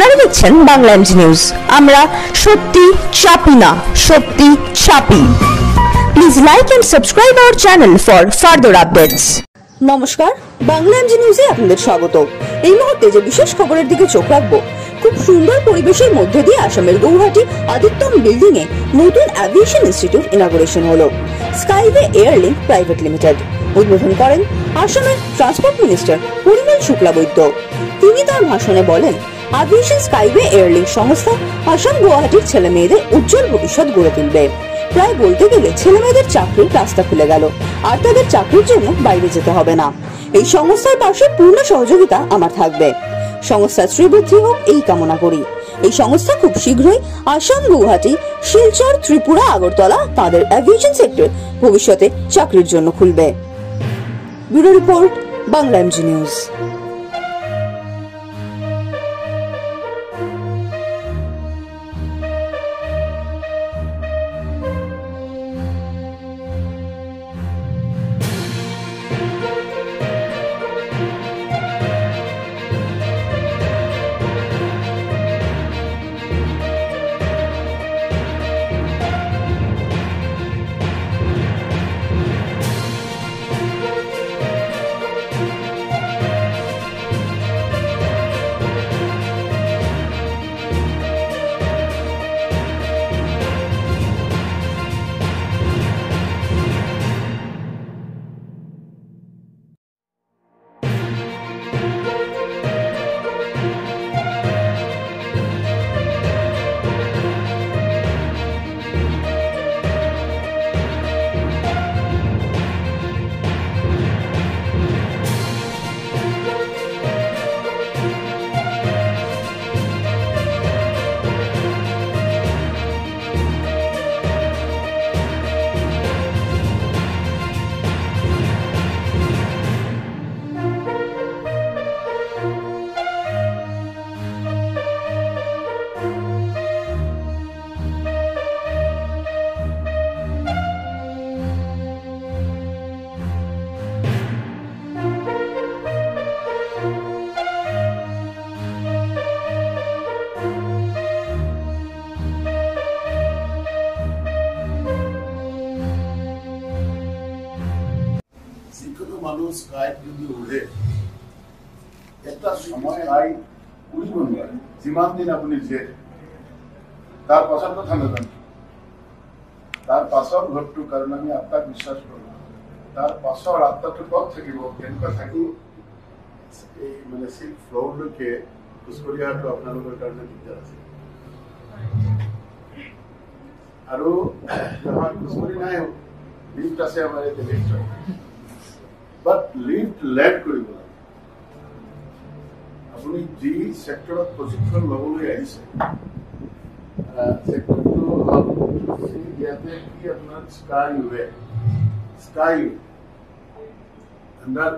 দেখছেন বাংলা নিউজ আমরা সত্যি চাপি না, সত্যি চাপি। Please like and subscribe our channel for further updates নমস্কার, বাংলা এমজি নিউজে আপনাদের স্বাগত। এই মুহূর্তে যে বিশেষ খবরের দিকে চোখ রাখব, খুব সুন্দর পরিবেশের মধ্যে দিয়ে আসামের গৌহাটি আদিত্যম বিল্ডিং এ নতুন অ্যাভিয়েশন ইনস্টিটিউট ইনাগুরেশন হলো। স্কাইওয়ে এয়ারলিংক প্রাইভেট লিমিটেড উদ্বোধন করেন আসামের ট্রান্সপোর্ট মিনিস্টার পরিমল শুক্লাবৈদ্য। তিনি তার ভাষণে বলেন আভিয়েশন স্কাইওয়ে এয়ারলিংক সংস্থা আসাম গুয়াহাটির ছেলে মেয়েদের উজ্জ্বল ভবিষ্যৎ গড়ে তুলবে। প্রায় বলতে গেলে ছেলে মেয়েদের চাকরির রাস্তা খুলে গেল, আর তাদের চাকরির জন্য বাইরে যেতে হবে না। এই সংস্থার পাশে পূর্ণ সহযোগিতা আমার থাকবে। সংস্থার শ্রীবৃদ্ধি হোক এই কামনা করি। এই সংস্থা খুব শীঘ্রই আসাম, গুয়াহাটি, শিলচর, ত্রিপুরা, আগরতলা, তাদের অ্যাভিয়েশন সেক্টর ভবিষ্যতে চাকরির জন্য খুলবে। Bureau report, Bangla M G যিকোনো মানুহ স্কাইত যদি উৰে এটা সময় আই উৰিব নোৱাৰে যিমান দিন আপুনি থাকে তাৰ পাছৰ কথা নাজানো তাৰ পাছৰ ঘৰটোৰ কাৰণে আমি আত্মাক বিশ্বাস কৰোঁ তাৰ পাছৰ আত্মাটো ক'ত থাকিব কেনেকুৱা থাকিব এই মানে চিল্ক ফ্ল'ৰলৈকে খোজকঢ়ি অহাটো আপোনালোকৰ কাৰণে দিগদাৰ আছে আৰু আমাৰ খোজকঢ়ি নাই লিফ্ট আছে আমাৰ ইয়াতে লিফ্ট হয় বাট লিফ্ট লেড কৰিব লাগে আপুনি যি ছেক্টৰত প্ৰশিক্ষণ ল'বলৈ আহিছে ছেক্টৰটো হ'ল ইয়াতে কি আপোনাৰ sky way sky way under